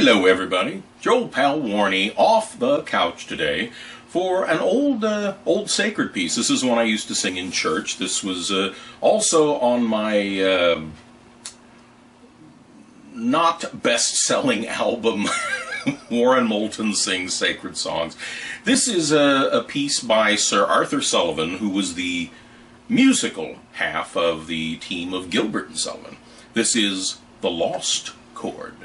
Hello, everybody. Joel Pal Warnie off the couch today for an old, uh, old sacred piece. This is one I used to sing in church. This was uh, also on my uh, not best-selling album, Warren Moulton Sings Sacred Songs. This is a, a piece by Sir Arthur Sullivan, who was the musical half of the team of Gilbert and Sullivan. This is The Lost Chord.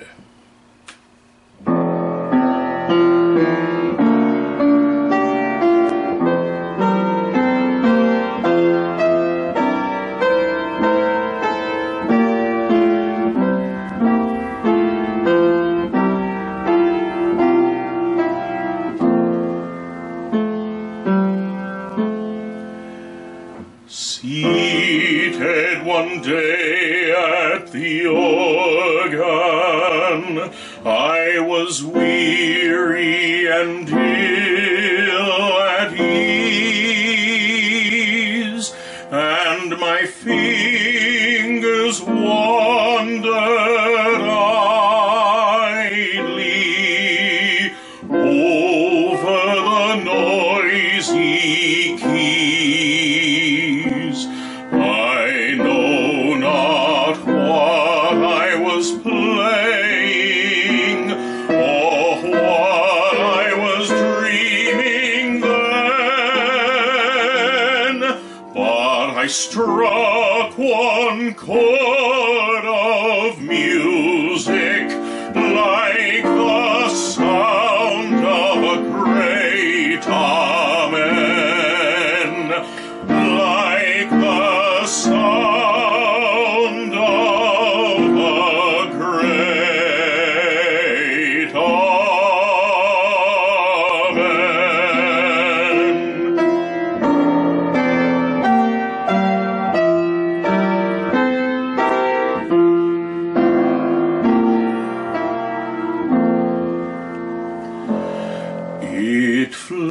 Seated one day at the organ, I was weary and ill at ease, and my fingers wandered idly over the noisy I struck one chord of music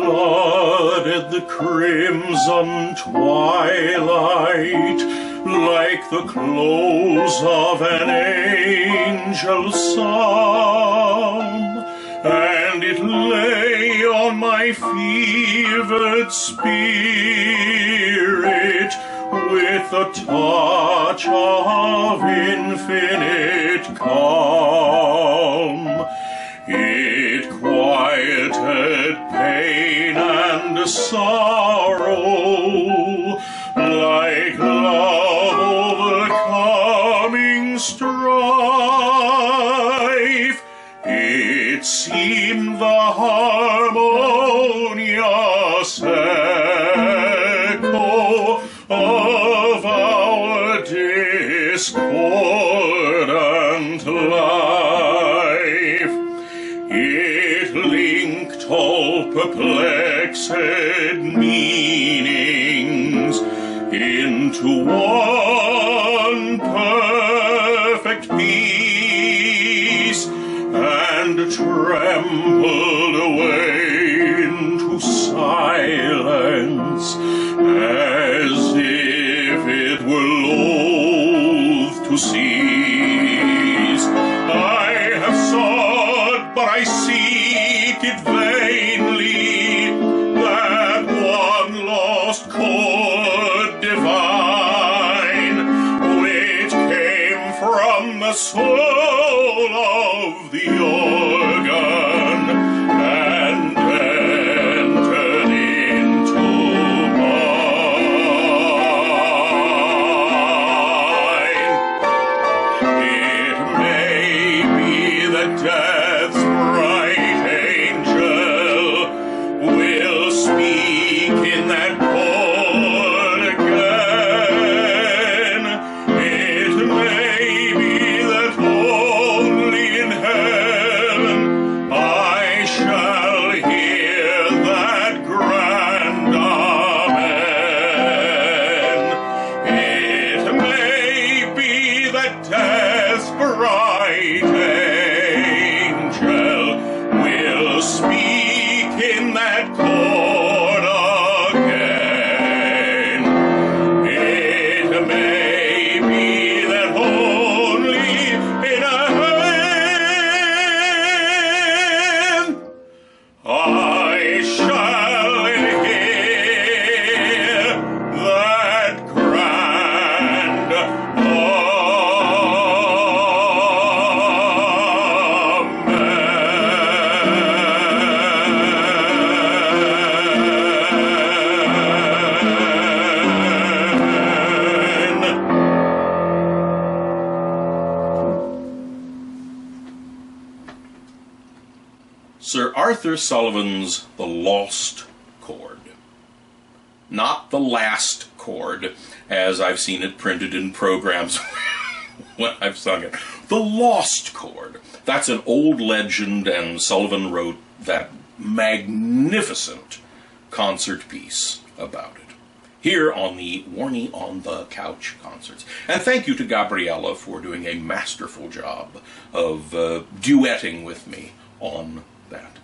flooded the crimson twilight like the close of an angel's song, and it lay on my fevered spirit with the touch of infinite calm. Sorrow like love overcoming strife. It seemed the harmonious echo of our discordant life. It linked all perplexed meanings into one perfect peace and trembled from Arthur Sullivan's The Lost Chord. Not the last chord, as I've seen it printed in programs when I've sung it. The Lost Chord. That's an old legend, and Sullivan wrote that magnificent concert piece about it. Here on the Warnie on the Couch concerts. And thank you to Gabriella for doing a masterful job of uh, duetting with me on that.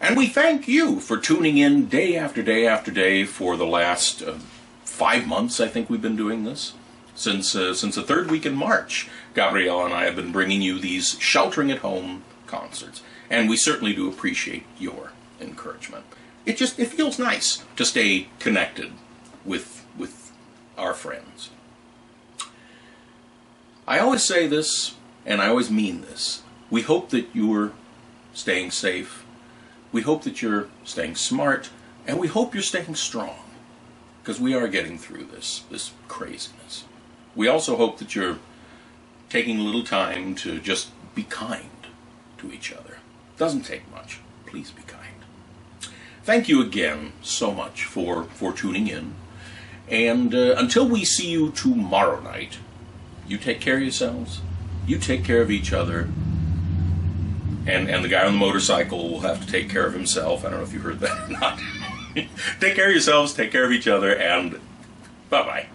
And we thank you for tuning in day after day after day for the last uh, five months, I think we've been doing this. Since, uh, since the third week in March, Gabriella and I have been bringing you these sheltering at home concerts. And we certainly do appreciate your encouragement. It just it feels nice to stay connected with with our friends. I always say this, and I always mean this. We hope that you're staying safe. We hope that you're staying smart, and we hope you're staying strong because we are getting through this this craziness. We also hope that you're taking a little time to just be kind to each other. Doesn't take much. Please be kind. Thank you again so much for, for tuning in. And uh, until we see you tomorrow night, you take care of yourselves. You take care of each other. And, and the guy on the motorcycle will have to take care of himself. I don't know if you heard that or not. take care of yourselves, take care of each other, and bye bye.